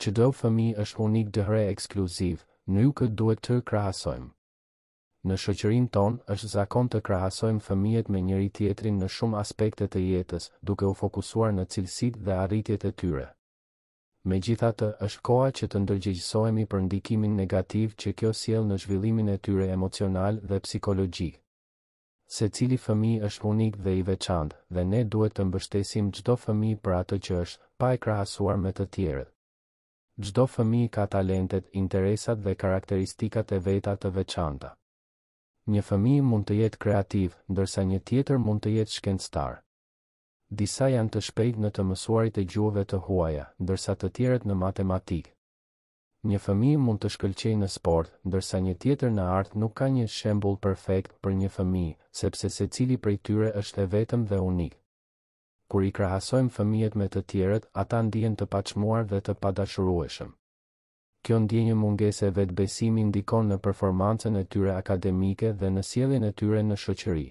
Çdo fëmijë është unik dhre ekskluziv, nuk duhet të krahasojmë. Në shoqërinë tonë është zakon të krahasojmë fëmijët me njëri tjetrin në shumë aspekte të jetës, duke u fokusuar në cilësitë dhe arritjet e tyre. Megjithatë, është koha që të ndërgjegjësohemi për ndikimin negativ që kjo sjell në zhvillimin e tyre emocional dhe psikologjik. Secili fëmijë është unik dhe i veçantë, dhe ne duhet të mbështesim çdo fëmijë për atë që është, pa e krahasuar me të tjerët. Çdo fëmijë ka talentet, interesat dhe karakteristikat e veta të veçanta. Një fëmijë mund të jetë kreativ, ndërsa një tjetër mund të jetë shkencëtar. Disa janë të shpejtë në të mësuarit e gjuhëve të huaja, ndërsa të tjerët në matematikë. Një fëmijë mund të shkëlqejë në sport, ndërsa një tjetër në art nuk ka një shembull perfekt për një fëmijë, sepse secili prej tyre është e vetëm dhe unik. Kur i krahasojmë fëmijët me të tjerët, ata ndihen të paçmuar dhe të padashurueshëm. Kjo ndjenjë mungese e vetëbesimit ndikon në performancën e tyre akademike dhe në sjelljen e tyre në shoqëri.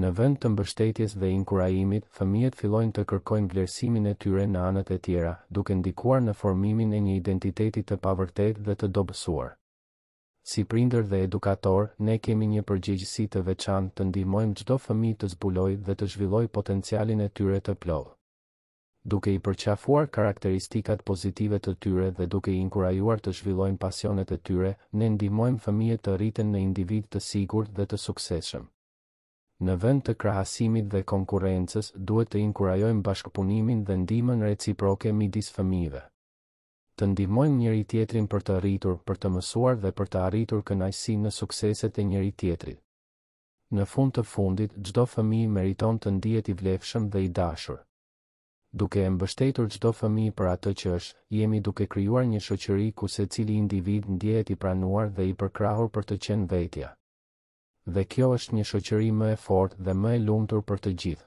Në vend të mbështetjes dhe inkurajimit, fëmijët fillojnë të kërkojnë vlerësimin e tyre në anët e tjera, duke ndikuar në formimin e një identiteti të pavërtetë dhe të dobësuar. Si prindër dhe edukatorë, ne kemi një përgjegjësi të veçantë të ndihmojmë çdo fëmijë të zbulojë dhe të zhvillojë potencialin e tyre të plotë. duke i përqafuar karakteristikat pozitive të tyre dhe duke i inkurajuar të zhvillojnë pasionet e tyre, ne ndihmojmë fëmijët të rriten në individë të sigurt dhe të suksesshëm. Në vend të krahasimit dhe konkurrencës, duhet të inkurajojmë bashkëpunimin dhe ndihmën reciproke midis fëmijëve. Të ndihmojmë njëri-tjetrin për të rritur, për të mësuar dhe për të arritur kënaqësi në sukseset e njëri-tjetrit. Në fund të fundit, çdo fëmijë meriton të ndihet i vlefshëm dhe i dashur. Duke e mbështetur çdo fëmijë për atë që është, jemi duke krijuar një shoqëri ku secili individ ndjehet i pranuar dhe i përkrahur për të qenë vetja. Dhe kjo është një shoqëri më e fortë dhe më e lumtur për të gjithë.